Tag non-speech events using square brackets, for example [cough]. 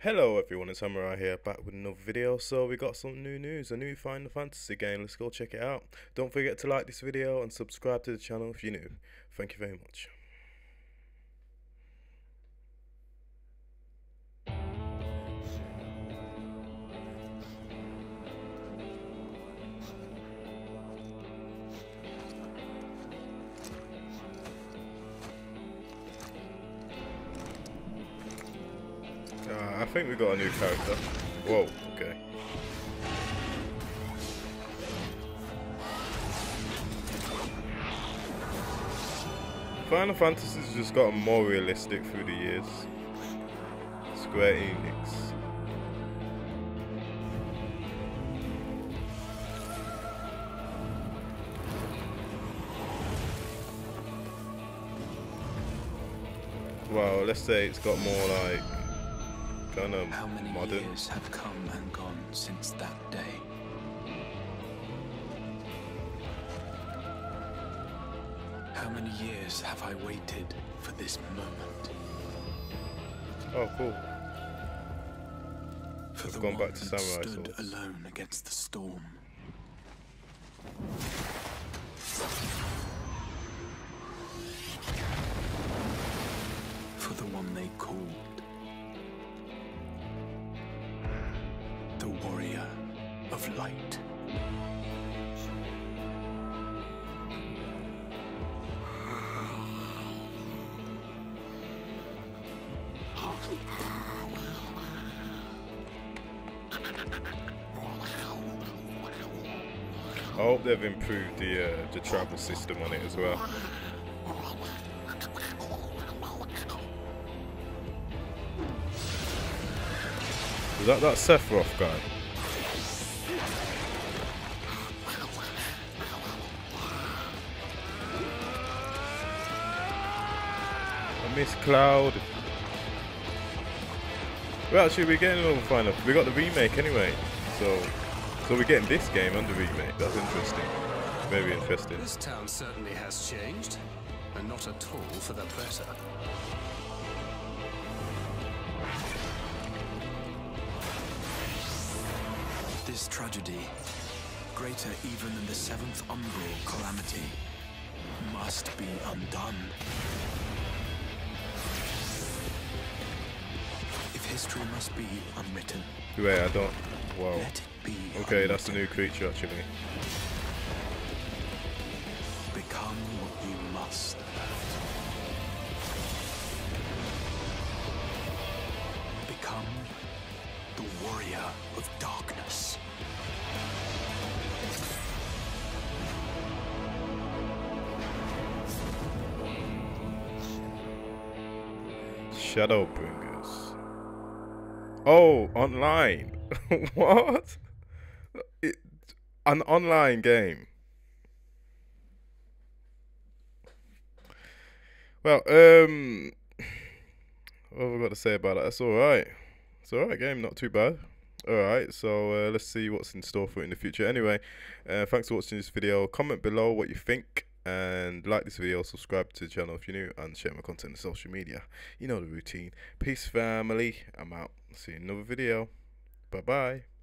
Hello everyone, it's Samurai here, back with another video. So we got some new news, a new Final Fantasy game, let's go check it out. Don't forget to like this video and subscribe to the channel if you're new. Thank you very much. I think we got a new character. Whoa, okay. Final Fantasy's just gotten more realistic through the years. Square Enix. Well, let's say it's got more like kind of How many modern. years have come and gone since that day? How many years have I waited for this moment? Oh, cool. For We've the gone one back to samurai stood swords. alone against the storm. For the one they called of light. I hope they've improved the uh, the travel system on it as well. Is that that Sephiroth guy? Miss Cloud. Well, actually, we're getting another final. We got the remake anyway, so so we're getting this game and the remake. That's interesting. Very interesting. This town certainly has changed, and not at all for the better. This tragedy, greater even than the seventh umbral calamity, must be undone. History must be unwritten, Wait, I don't. Wow. let it be. Okay, that's a new creature actually. Become what you must. Become the warrior of darkness. Shadowbringers. Oh, online. [laughs] what? It, an online game. Well, um, what have I got to say about that? That's all right. It's all right game, not too bad. All right, so uh, let's see what's in store for it in the future. Anyway, uh, thanks for watching this video. Comment below what you think and like this video. Subscribe to the channel if you're new and share my content on social media. You know the routine. Peace, family. I'm out. See you in another video. Bye bye.